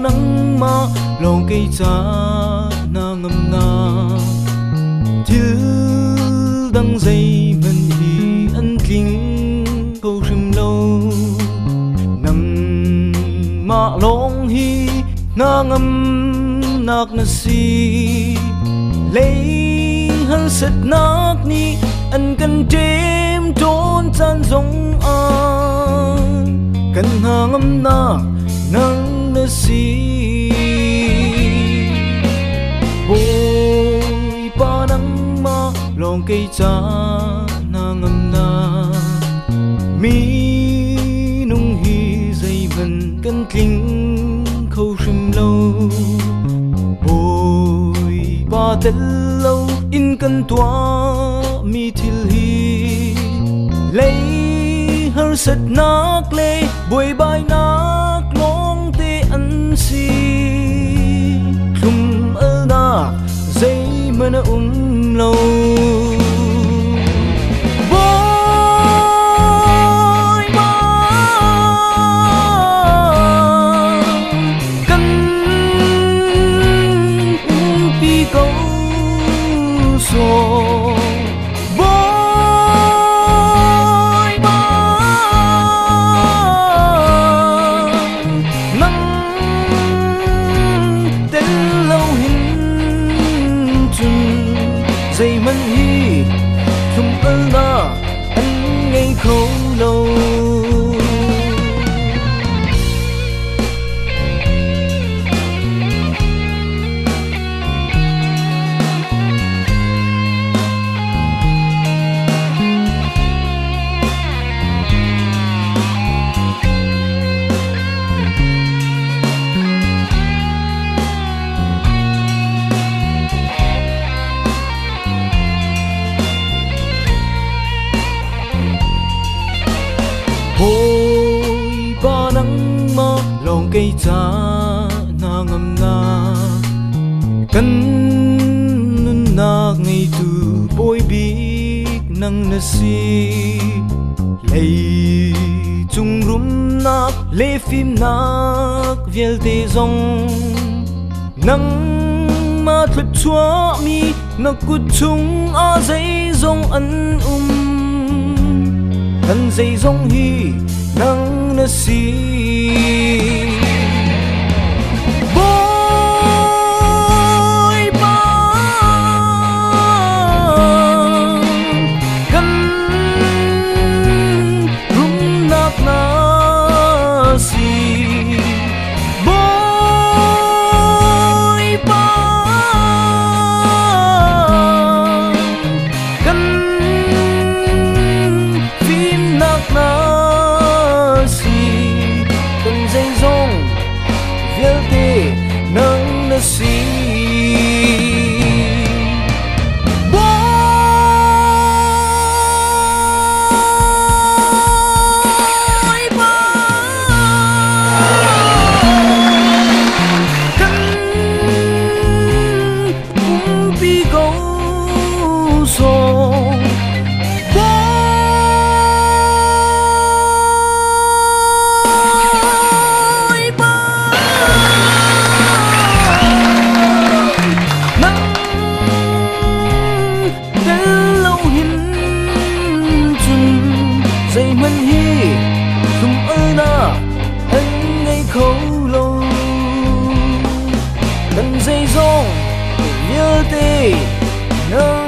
ma long cây cha na ngâm na til dang dây mình hi an kính, câu rim lâu. Nằm ma long hi na ngâm nak na si. Lấy hal sệt nak ni, ân cần chém trốn chân giống an cần hàng ngâm na nang na si Boy pa nang ma long cây cha na ngam na. Mi nung hi dây vần cân kinh khâu sim lâu. Boy pa tên lâu in cân tua mi thil hi. Lấy har sật nắc lê bụi bài nắng si thum ơ na dây mơ na um lâu chun dây man hi thum ân na anh ngây khâu lâu. Lòng cây cha na ngầm na Căn nun na ngay tu bôi bik nang na si Lấy chung rum na lê phim na Viel tê dòng Nang ma thuật chúa mi Nak cút chung a dây dòng ăn um thân dây giống hi nắng na day. No.